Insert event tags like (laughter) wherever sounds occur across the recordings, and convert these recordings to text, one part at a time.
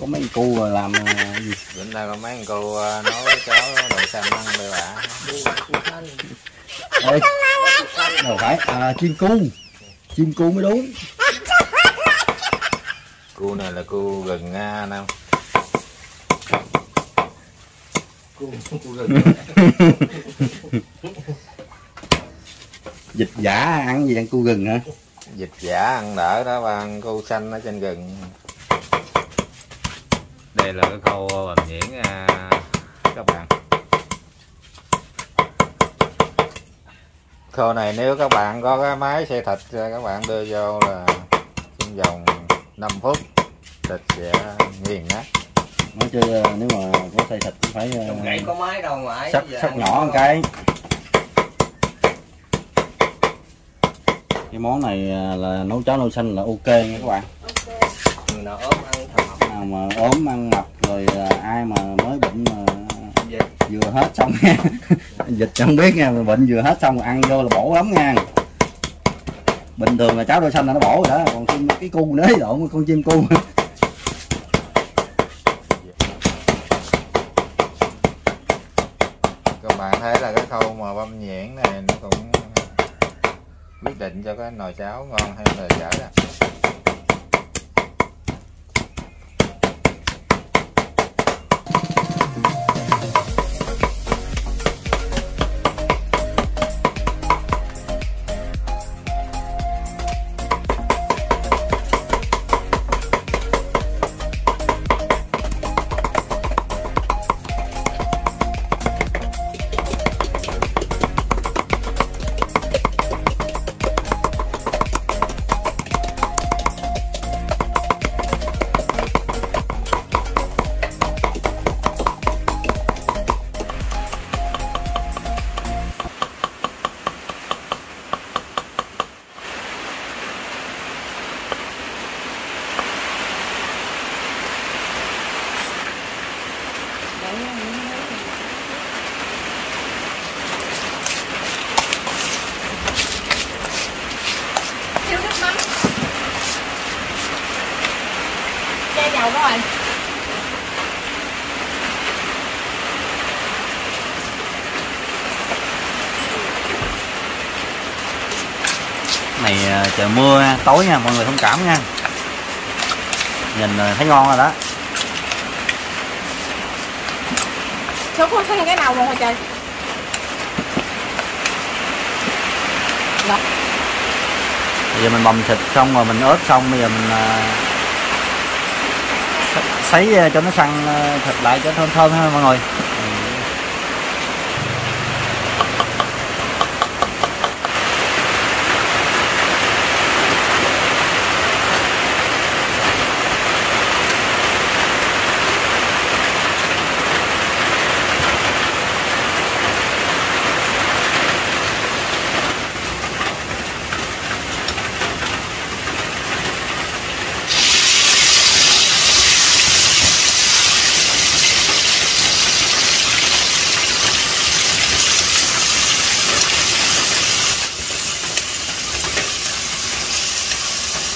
có mấy cu làm ờ, gì? Bữa nay có mấy con cô ờ, nấu với cháu đậu xanh ăn bê bả Ê, đâu phải à, chim cu. Chim cu mới đúng. Cu này là cu gừng nga nam dịch giả ăn gì ăn cu gừng hả? Dịch giả ăn đỡ đó và ăn cu xanh ở trên gừng đây là cái khâu bầm nhuyễn à, các bạn. Khâu này nếu các bạn có cái máy xay thịt các bạn đưa vô là trong vòng 5 phút thịt sẽ nghiền nát nói chứ nếu mà có xay thịt cũng phải ờ, Trong gãy có máy đâu mà sắc sắc nhỏ một cái. Cái món này là nấu cháo nấu xanh là ok nha các bạn. Người nào mà ốm, ăn mập rồi à, ai mà mới bệnh mà vừa hết xong nha (laughs) dịch chẳng biết nha bệnh vừa hết xong ăn vô là bổ lắm nha. Bình thường là cháo đậu xanh là nó bổ rồi đó, còn chim cái cu nữa lộn, con chim cu. Các bạn thấy là cái khâu mà băm nhuyễn này nó cũng quyết định cho cái nồi cháo ngon hay là dở đó. Rồi này à, trời mưa tối nha mọi người thông cảm nha. Nhìn à, thấy ngon rồi đó. Số có thêm cái nào rồi trời? Đó. bây giờ mình bầm thịt xong rồi mình ớt xong bây giờ mình à, sấy ờ, cho nó săn ờ, thịt lại cho thơm thơm ha mọi người.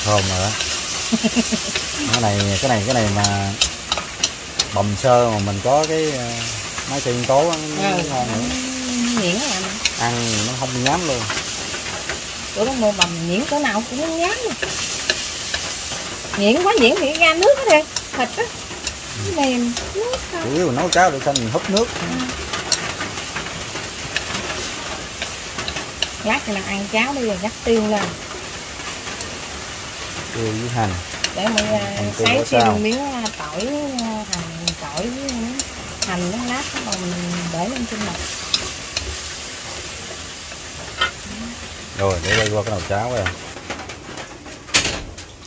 Thơm rồi đó. Cái này cái này cái này mà bầm sơ mà mình có cái à, máy xay nguyên tố nó Ừ. ngon nữa Nhuyễn ăn nó không bị nhám luôn. Tụi nó mua bầm nhuyễn cỡ nào cũng không nhám mà. Nhuyễn quá nhuyễn thì ra nước hết đi Thịt á. Mềm nước chủ yếu nấu cháo để xanh mình húp nước. Lát thì làm ăn cháo bây giờ gắt tiêu lên tiêu với hành Để mình có sao? thêm miếng à, tỏi à, hành tỏi với hành nó lát bắt đầu mình để lên trên mặt rồi để đây qua cái nồi cháo đây.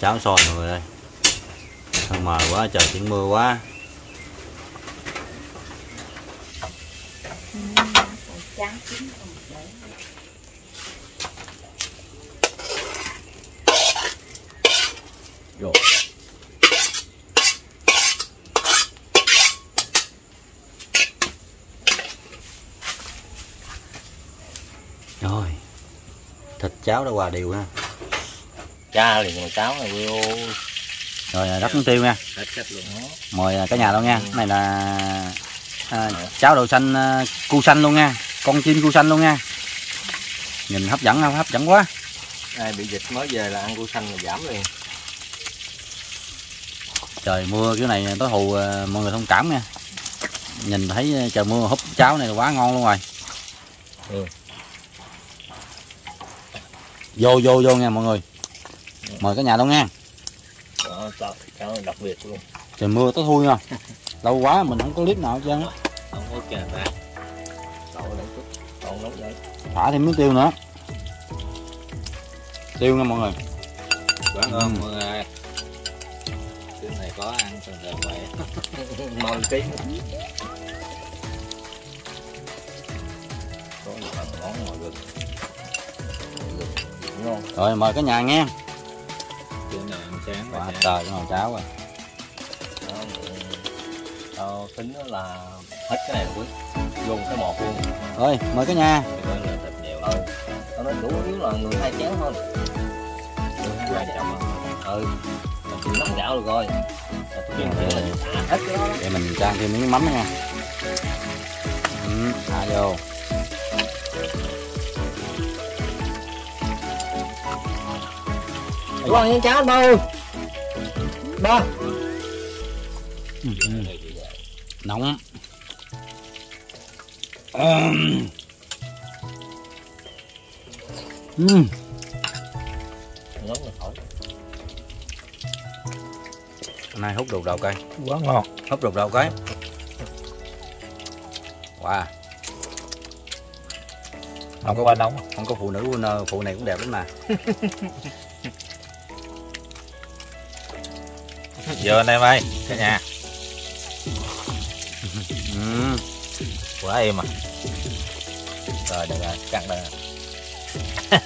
Cháo sôi mọi người ơi thằng mờ quá trời chuyển mưa quá. Cháo chín rồi để rồi. Rồi. Thịt cháo đã hòa đều ha. Cha liền mà cháu này vô. Rồi à, rắc muối tiêu nha. Mời à, cả nhà luôn nha. Cái này là à, cháo đậu xanh à, cu xanh luôn nha. Con chim cu xanh luôn nha. Nhìn hấp dẫn không hấp dẫn quá. Ai bị dịch mới về là ăn củ xanh là giảm liền trời mưa kiểu này tối hù à, mọi người thông cảm nha. Nhìn thấy à, trời mưa húp cháo này là quá ngon luôn rồi. Ừ. vô vô vô nha mọi người. Mời cả nhà luôn nha. Đó đặc biệt luôn. Trời mưa tối thui nha. Lâu quá mình không có clip nào hết trơn á. Không có kìa ta thả thêm miếng tiêu nữa. Tiêu nha mọi người. Quá ngon mọi người cái này có ăn cần giờ vậy mòn tí. Có một phần món ngồi gừng ngon rồi mời cả nhà nghe. Cái này ăn sáng quá trời cái nồi cháo rồi. Tao tính là hết cái này là quý dùng cái một luôn. Rồi mời cả nhà. Là ừ tao nói chủ yếu là người hai chén thôi quan trọng lắm ừ chỉ nóng gạo được rồi. Tôi hết cái đó để mình trang thêm miếng mắm nha. Ừ, thả vô. Rồi nha cháu ba ơi ba. Ừ, ừ. nóng. Ừm. Ừm. nóng là khỏi hôm nay hút đục đầu cây. Quá ngon. Hút đục đầu cái. Wow. Không quá nóng. không có phụ nữ nào- phụ này cũng đẹp lắm mà. (laughs) Giờ anh em ơi cả nhà. Ừm. quá êm à. Rồi được rồi cắt đây (laughs)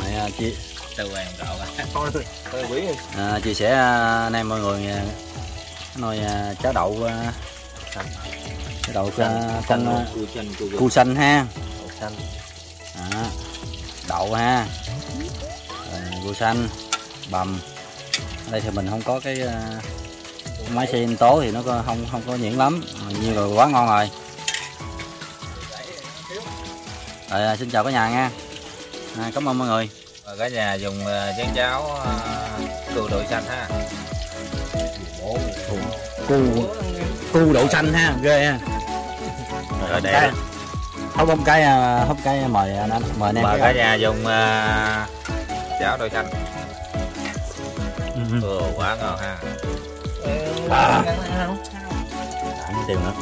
Này, à, chị quen cậu á thôi à, chia sẻ à, anh em mọi người à, nồi à, cháo đậu à, cháo đậu à, con à, gừng cu xanh ha. Xanh. Đó. đậu ha. Rồi cu xanh bầm ở đây thì mình không có cái à, máy xay sinh tố thì nó không không có nhuyễn lắm. Như rồi quá ngon rồi. Rồi à, xin chào cả nhà nha. À, cảm ơn mọi người. Rồi cả nhà dùng ờ, chén cháo ờ, cừu đậu xanh ha. Cu cu đậu xanh ha ghê ha. Rồi cái hấp một cái à, hấp cái mời anh anh mời anh em mời cả nhà dùng ờ, cháo đậu xanh. Ừ, quá ngon ha. À. miếng tiêu nữa.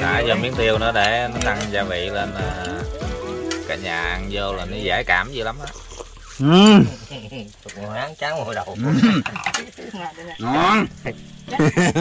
Đã cho miếng tiêu nữa để nó tăng gia vị lên cả nhà ăn vô là nó giải cảm gì lắm á ừ. Ngồi ăn cháo ngồi đậu ngon (laughs)